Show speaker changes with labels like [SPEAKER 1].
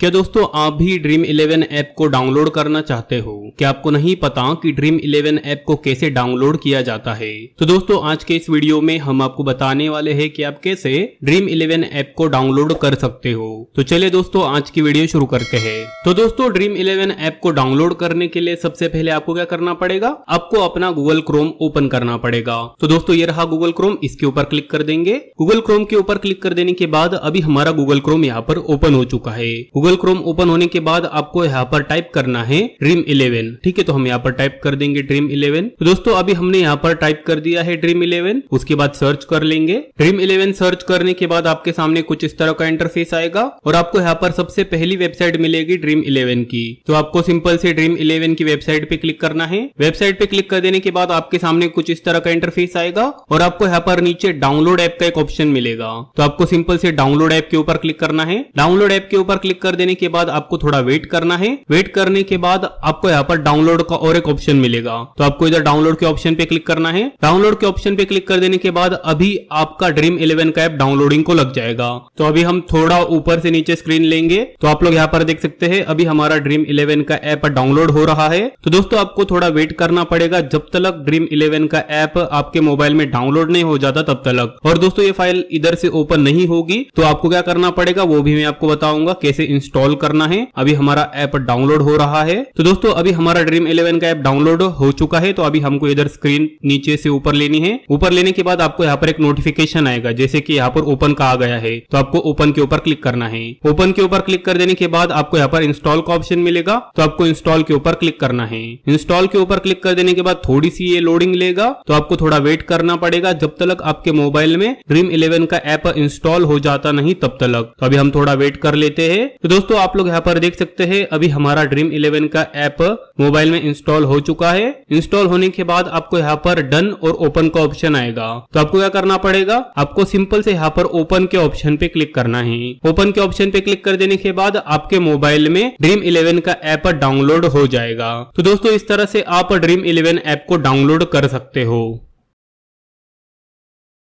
[SPEAKER 1] क्या दोस्तों, आप भी ड्रीम इलेवन ऐप को डाउनलोड करना चाहते हो? क्या आपको नहीं पता कि ड्रीम इलेवन ऐप को कैसे डाउनलोड किया जाता है? तो दोस्तों, आज के इस वीडियो में हम आपको बताने वाले हैं कि आप कैसे ड्रीम इलेवन ऐप को डाउनलोड कर सकते हो। तो चलिए दोस्तों, आज की वीडियो शुरू करते हैं। तो दोस्तों ड्रीम इलेवन ऐप को डाउनलोड करने के लिए सबसे पहले आपको क्या करना पड़ेगा? आपको अपना गूगल क्रोम ओपन करना पड़ेगा। तो दोस्तों, ये रहा गूगल क्रोम इसके ऊपर क्लिक कर देंगे। गूगल क्रोम के ऊपर क्लिक कर देने के बाद अभी हमारा गूगल क्रोम यहाँ पर ओपन हो चुका है। गूगल क्रोम ओपन होने के बाद आपको यहाँ पर टाइप करना है ड्रीम इलेवन ठीक है तो हम यहाँ पर टाइप कर देंगे ड्रीम इलेवन तो दोस्तों, अभी हमने यहाँ पर टाइप कर दिया है ड्रीम इलेवन उसके बाद सर्च कर लेंगे। ड्रीम इलेवन सर्च करने के बाद आपके सामने कुछ इस तरह का इंटरफेस आएगा और आपको यहाँ पर सबसे पहली वेबसाइट मिलेगी ड्रीम इलेवन की। तो आपको सिंपल से ड्रीम इलेवन की वेबसाइट पे क्लिक करना है। वेबसाइट पे क्लिक कर देने के बाद आपके सामने कुछ इस तरह का इंटरफेस आएगा और आपको यहाँ पर नीचे डाउनलोड ऐप का एक ऑप्शन मिलेगा। तो आपको सिंपल से डाउनलोड ऐप के ऊपर क्लिक करना है। डाउनलोड ऐप के ऊपर क्लिक कर देने के बाद आपको थोड़ा वेट करना है। वेट करने के बाद आपको यहाँ पर डाउनलोड का और एक ऑप्शन मिलेगा। तो आपको इधर डाउनलोड के ऑप्शन पे क्लिक करना है। डाउनलोड के ऑप्शन पे क्लिक कर देने के बाद अभी आपका ड्रीम इलेवन का ऐप डाउनलोडिंग को लग जाएगा। तो अभी हम थोड़ा ऊपर से नीचे स्क्रीन लेंगे। तो आप लोग यहाँ पर देख सकते हैं, अभी हमारा ड्रीम इलेवन का ऐप डाउनलोड हो रहा है। तो दोस्तों, आपको थोड़ा वेट करना पड़ेगा। जब तक ड्रीम इलेवन का ऐप आपके मोबाइल में डाउनलोड नहीं हो जाता, तब तक और दोस्तों, ये फ़ाइल इधर से ओपन नहीं होगी। तो आपको क्या करना पड़ेगा, वो भी मैं आपको बताऊँगा, कैसे इंस्टॉल करना है। अभी हमारा ऐप डाउनलोड हो रहा है। तो दोस्तों, अभी हमारा ड्रीम इलेवन का ऐप डाउनलोड हो चुका है। तो अभी हमको इधर स्क्रीन नीचे से ऊपर लेनी है। ऊपर लेने के बाद आपको यहाँ पर एक नोटिफिकेशन आएगा, जैसे कि यहाँ पर ओपन का आ गया है। तो आपको ओपन के ऊपर क्लिक करना है। ओपन के ऊपर क्लिक कर देने के बाद आपको यहाँ पर इंस्टॉल का ऑप्शन मिलेगा। तो आपको इंस्टॉल के ऊपर क्लिक करना है। इंस्टॉल के ऊपर क्लिक कर देने के बाद थोड़ी सी ये लोडिंग लेगा। तो आपको थोड़ा वेट करना पड़ेगा। जब तक आपके मोबाइल में ड्रीम इलेवन का ऐप इंस्टॉल हो जाता नहीं, तब तक तो अभी हम थोड़ा वेट कर लेते हैं। तो दोस्तों, आप लोग यहाँ पर देख सकते हैं, अभी हमारा ड्रीम इलेवन का ऐप मोबाइल में इंस्टॉल हो चुका है। इंस्टॉल होने के बाद आपको यहाँ पर डन और ओपन का ऑप्शन आएगा। तो आपको क्या करना पड़ेगा? आपको सिंपल से यहाँ पर ओपन के ऑप्शन पे क्लिक करना है। ओपन के ऑप्शन पे क्लिक कर देने के बाद आपके मोबाइल में ड्रीम इलेवन का ऐप डाउनलोड हो जाएगा। तो दोस्तों, इस तरह से आप ड्रीम इलेवन ऐप को डाउनलोड कर सकते हो।